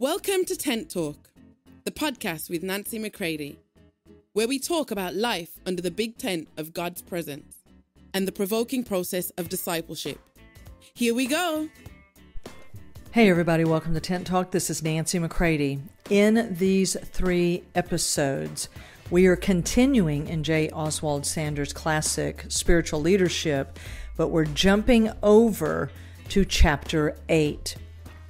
Welcome to Tent Talk, the podcast with Nancy McCready, where we talk about life under the big tent of God's presence and the provoking process of discipleship. Here we go. Hey, everybody, welcome to Tent Talk. This is Nancy McCready. In these three episodes, we are continuing in J. Oswald Sanders' classic Spiritual Leadership, but we're jumping over to chapter 8.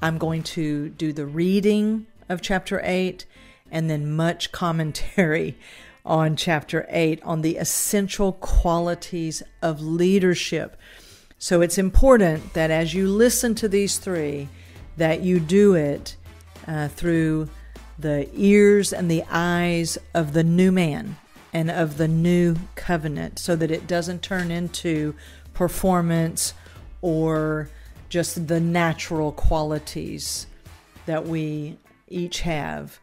I'm going to do the reading of chapter 8 and then much commentary on chapter 8 on the essential qualities of leadership. So it's important that as you listen to these three, that you do it uh, through the ears and the eyes of the new man and of the new covenant so that it doesn't turn into performance or just the natural qualities that we each have,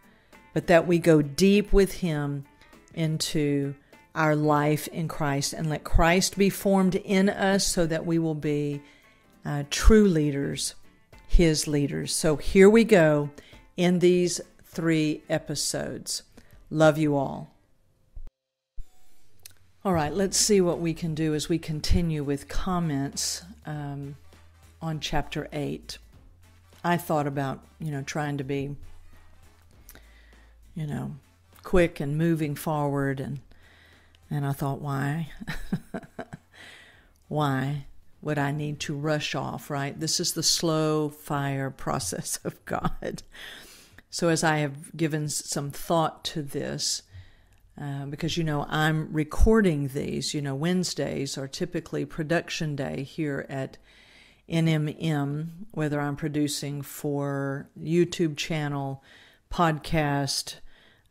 but that we go deep with Him into our life in Christ and let Christ be formed in us so that we will be uh, true leaders, His leaders. So here we go in these three episodes. Love you all. All right, let's see what we can do as we continue with comments um, on chapter 8. I thought about, you know, trying to be, you know, quick and moving forward and and I thought why why would I need to rush off, right? This is the slow fire process of God. So, as I have given some thought to this, uh, because you know I'm recording these, you know, Wednesdays are typically production day here at NMM, whether I'm producing for YouTube channel, podcast,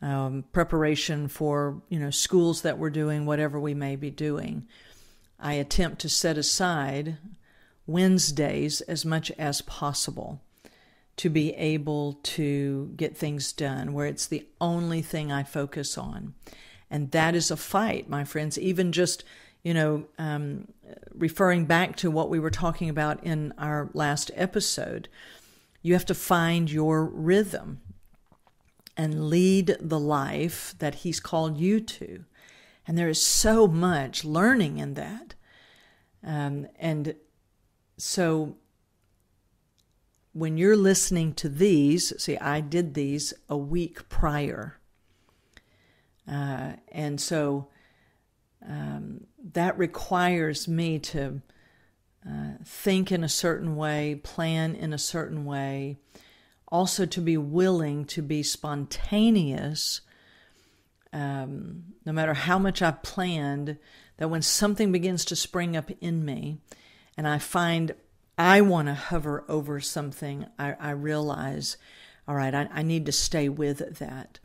um, preparation for you know schools that we're doing, whatever we may be doing. I attempt to set aside Wednesdays as much as possible to be able to get things done, where it's the only thing I focus on. And that is a fight, my friends. Even just, you know, um, referring back to what we were talking about in our last episode, you have to find your rhythm and lead the life that He's called you to. And there is so much learning in that. Um, and so when you're listening to these, see, I did these a week prior. Uh, and so um, that requires me to uh, think in a certain way, plan in a certain way, also to be willing to be spontaneous. Um, no matter how much I've planned, that when something begins to spring up in me and I find I want to hover over something, I, I realize, all right, I, I need to stay with that.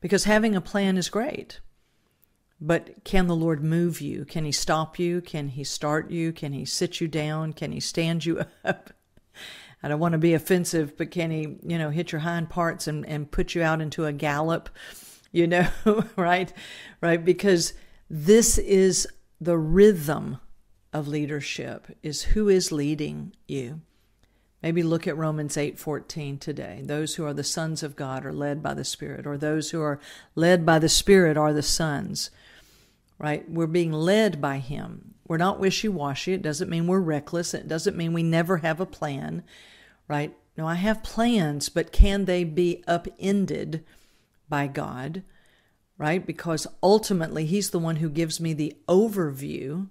Because having a plan is great. But can the Lord move you? Can He stop you? Can He start you? Can He sit you down? Can He stand you up? I don't want to be offensive, but can He, you know, hit your hind parts and, and put you out into a gallop? You know, right? Right? Because this is the rhythm of leadership is who is leading you. Maybe look at Romans 8:14 today. Those who are the sons of God are led by the Spirit, or those who are led by the Spirit are the sons. Right? We're being led by him. We're not wishy-washy. It doesn't mean we're reckless. It doesn't mean we never have a plan. Right? No, I have plans, but can they be upended by God? Right? Because ultimately he's the one who gives me the overview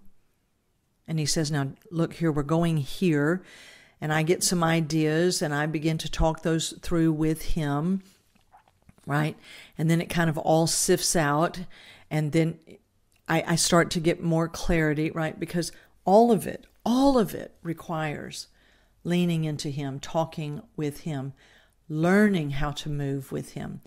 and he says, Now, look here, we're going here. And I get some ideas and I begin to talk those through with him, right? And then it kind of all sifts out. And then I, I start to get more clarity, right? Because all of it, all of it requires leaning into him, talking with him, learning how to move with him.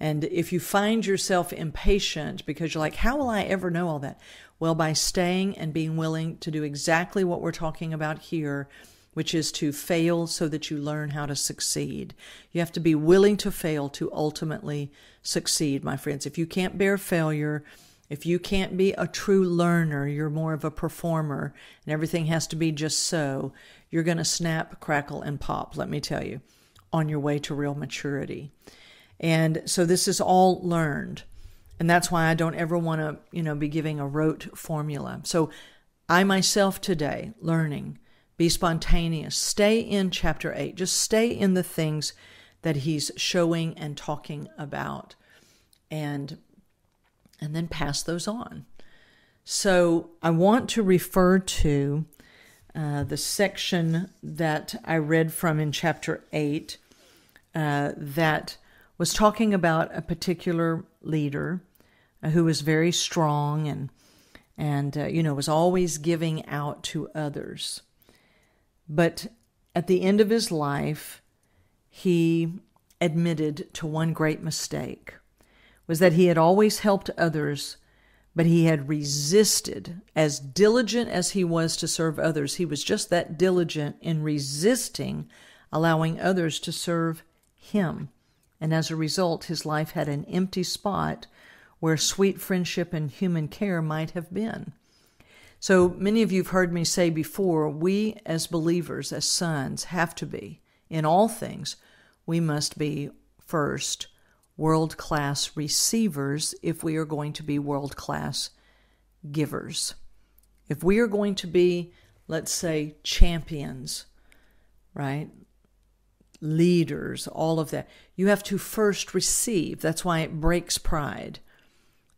And if you find yourself impatient because you're like, how will I ever know all that? Well, by staying and being willing to do exactly what we're talking about here, which is to fail so that you learn how to succeed. You have to be willing to fail to ultimately succeed, my friends. If you can't bear failure, if you can't be a true learner, you're more of a performer, and everything has to be just so, you're going to snap, crackle, and pop, let me tell you. on your way to real maturity. And so this is all learned. And that's why I don't ever want to, you know, be giving a rote formula. So I myself today learning be spontaneous. Stay in chapter 8. Just stay in the things that he's showing and talking about and and then pass those on. So I want to refer to uh, the section that I read from in chapter 8 uh, that was talking about a particular leader uh, who was very strong and and uh, you know was always giving out to others but at the end of his life, he admitted to one great mistake was that he had always helped others, but he had resisted as diligent as he was to serve others. He was just that diligent in resisting allowing others to serve him. And as a result, his life had an empty spot where sweet friendship and human care might have been. So many of you have heard me say before, we as believers, as sons, have to be, in all things, we must be first world class receivers if we are going to be world class givers. If we are going to be, let's say, champions, right? Leaders, all of that, you have to first receive. That's why it breaks pride.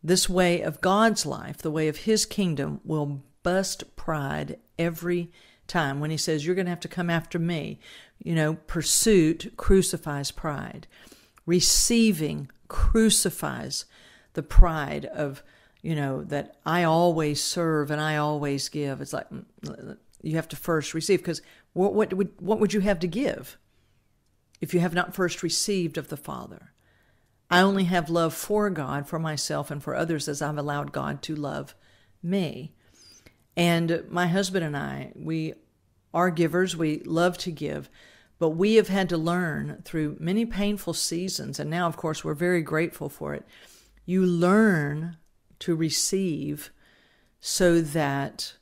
This way of God's life, the way of His kingdom, will bust pride every time when he says, You're going to have to come after me. You know, pursuit crucifies pride, receiving crucifies the pride of, you know, that I always serve and I always give. It's like mm, you have to first receive because what, what, would, what would you have to give if you have not first received of the Father? I only have love for God, for myself, and for others as I've allowed God to love me. And my husband and I, we are givers, we love to give, but we have had to learn through many painful seasons, and now, of course, we're very grateful for it. You learn to receive so that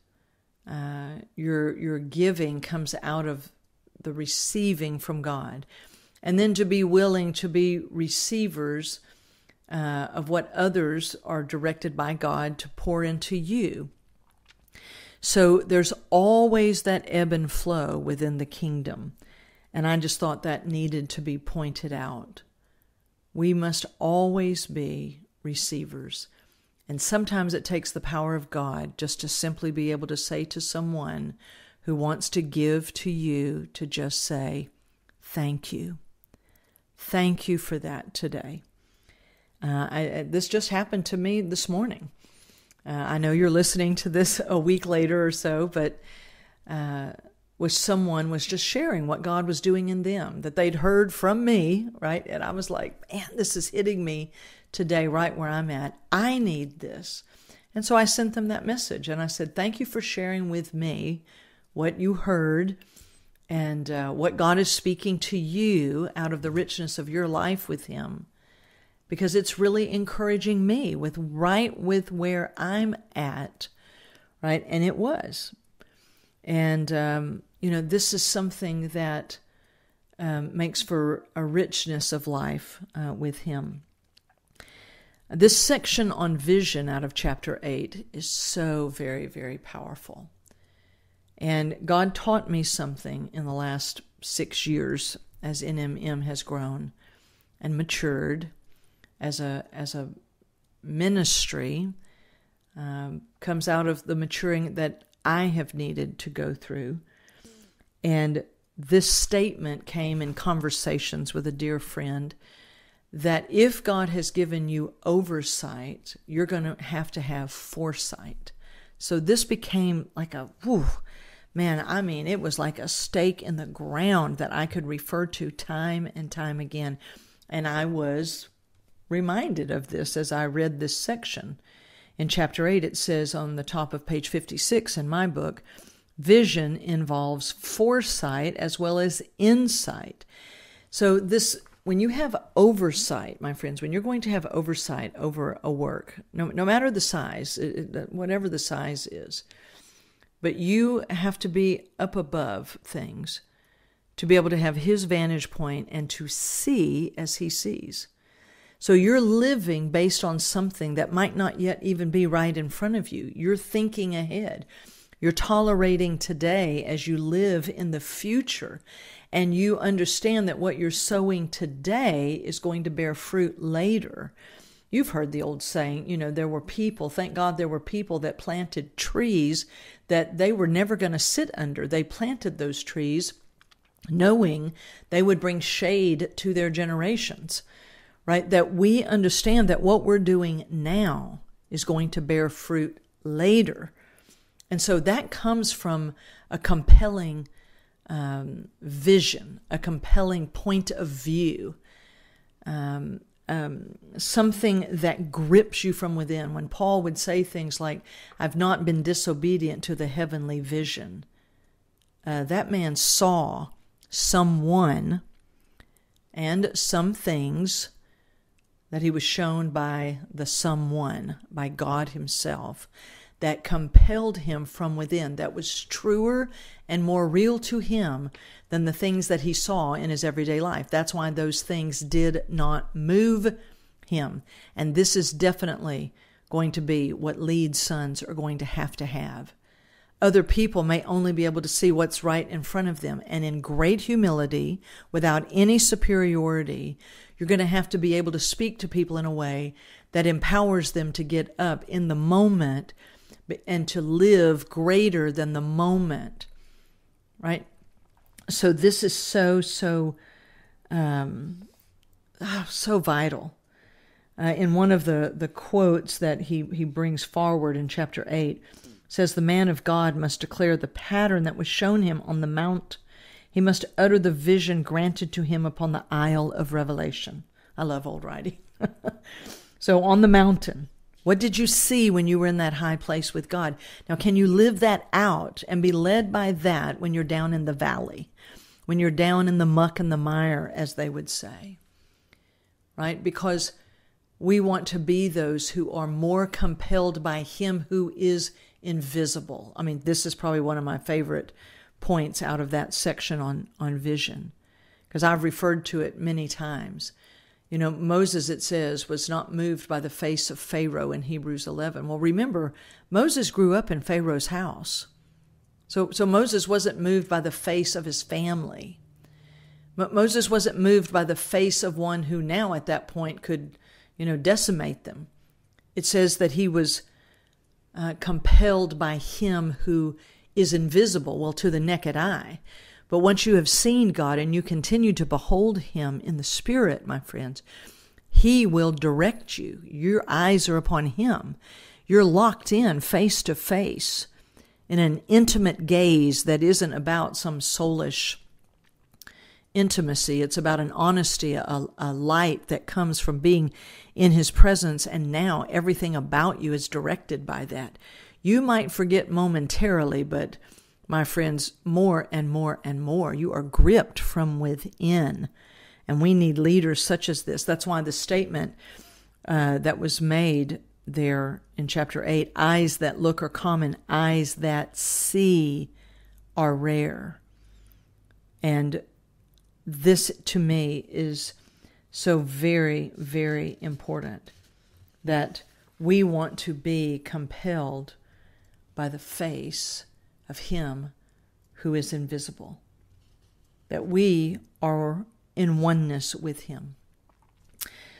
uh, your your giving comes out of the receiving from God, and then to be willing to be receivers uh, of what others are directed by God to pour into you. So there's always that ebb and flow within the kingdom. And I just thought that needed to be pointed out. We must always be receivers. And sometimes it takes the power of God just to simply be able to say to someone who wants to give to you to just say, Thank you. Thank you for that today. Uh, I, this just happened to me this morning. Uh, I know you're listening to this a week later or so, but uh, was someone was just sharing what God was doing in them that they'd heard from me, right? And I was like, man, this is hitting me today, right where I'm at. I need this. And so I sent them that message and I said, thank you for sharing with me what you heard and uh, what God is speaking to you out of the richness of your life with Him because it's really encouraging me with right with where I'm at, right? And it was. And, um, you know, this is something that um, makes for a richness of life uh, with Him. This section on vision out of chapter 8 is so very, very powerful. And God taught me something in the last six years as NMM has grown and matured as a as a ministry um, comes out of the maturing that I have needed to go through, and this statement came in conversations with a dear friend that if God has given you oversight, you're going to have to have foresight. So this became like a man, I mean, it was like a stake in the ground that I could refer to time and time again. And I was reminded of this as I read this section. In chapter 8, it says on the top of page 56 in my book vision involves foresight as well as insight. So, this when you have oversight, my friends, when you're going to have oversight over a work, no, no matter the size, whatever the size is, but you have to be up above things to be able to have his vantage point and to see as he sees. So you're living based on something that might not yet even be right in front of you. You're thinking ahead. You're tolerating today as you live in the future. And you understand that what you're sowing today is going to bear fruit later. You've heard the old saying, you know, there were people, thank God there were people that planted trees that they were never going to sit under. They planted those trees knowing they would bring shade to their generations, right? That we understand that what we're doing now is going to bear fruit later. And so that comes from a compelling um, vision, a compelling point of view. Um, um, something that grips you from within. When Paul would say things like, I've not been disobedient to the heavenly vision, uh, that man saw someone and some things that he was shown by the someone, by God Himself, that compelled him from within, that was truer and more real to him than the things that he saw in his everyday life. That's why those things did not move him. And this is definitely going to be what lead sons are going to have to have. Other people may only be able to see what's right in front of them. And in great humility, without any superiority, you're going to have to be able to speak to people in a way that empowers them to get up in the moment and to live greater than the moment, right? So this is so so um, oh, so vital. Uh, in one of the the quotes that he he brings forward in chapter eight, says the man of God must declare the pattern that was shown him on the mount. He must utter the vision granted to him upon the isle of revelation. I love old writing. so on the mountain, what did you see when you were in that high place with God? Now, can you live that out and be led by that when you're down in the valley, when you're down in the muck and the mire, as they would say? Right? Because we want to be those who are more compelled by Him who is invisible. I mean, this is probably one of my favorite points out of that section on, on vision, because I've referred to it many times. You know, Moses, it says, was not moved by the face of Pharaoh in Hebrews 11. Well, remember, Moses grew up in Pharaoh's house. So, so Moses wasn't moved by the face of his family. But Moses wasn't moved by the face of one who now at that point could, you know, decimate them. It says that he was uh, compelled by him who is invisible, well, to the naked eye. But once you have seen God and you continue to behold Him in the Spirit, my friends, He will direct you. Your eyes are upon Him. You're locked in face to face in an intimate gaze that isn't about some soulish intimacy. It's about an honesty, a, a light that comes from being in His presence, and now everything about you is directed by that. You might forget momentarily, but my friends, more and more and more. You are gripped from within. And we need leaders such as this. That's why the statement uh, that was made there in chapter 8 eyes that look are common, eyes that see are rare. And this to me is so very, very important that we want to be compelled by the face of Him who is invisible, that we are in oneness with Him.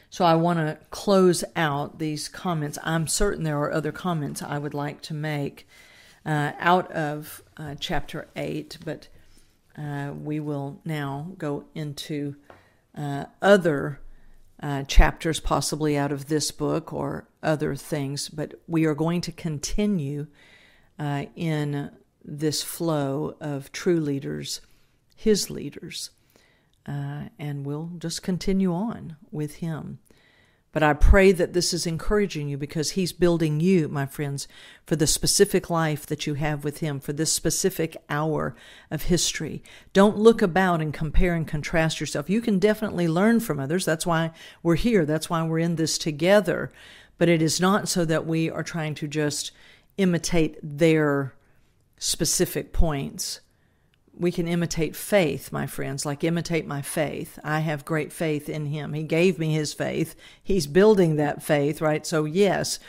So I want to close out these comments. I'm certain there are other comments I would like to make uh, out of uh, chapter 8, but uh, we will now go into uh, other uh, chapters, possibly out of this book or other things, but we are going to continue uh, in this flow of true leaders, his leaders, uh, and we'll just continue on with him. But I pray that this is encouraging you because He's building you, my friends, for the specific life that you have with Him, for this specific hour of history. Don't look about and compare and contrast yourself. You can definitely learn from others. That's why we're here. That's why we're in this together. But it is not so that we are trying to just imitate their specific points. we can imitate faith, my friends, like imitate my faith. I have great faith in him. He gave me his faith. He's building that faith, right? So, yes,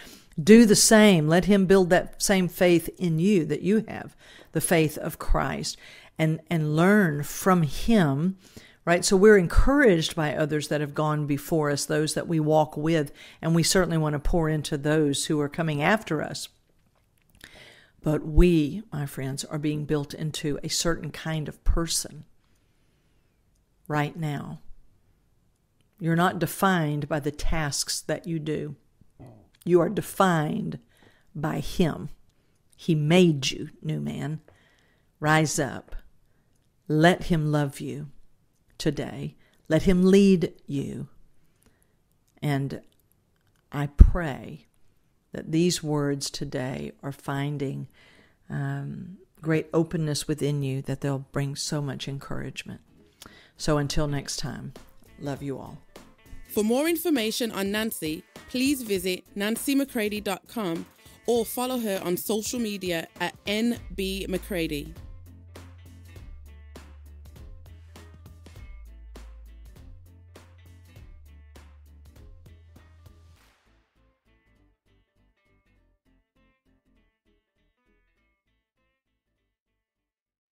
do the same. Let him build that same faith in you that you have, the faith of Christ, and, and learn from him, right? So, we're encouraged by others that have gone before us, those that we walk with, and we certainly want to pour into those who are coming after us. But we, my friends, are being built into a certain kind of person right now. You're not defined by the tasks that you do, you are defined by Him. He made you, new man. Rise up. Let Him love you today. Let Him lead you. And I pray that these words today are finding um, great openness within you, that they'll bring so much encouragement. So until next time, love you all. For more information on Nancy, please visit nancymccready.com or follow her on social media at NB McCready.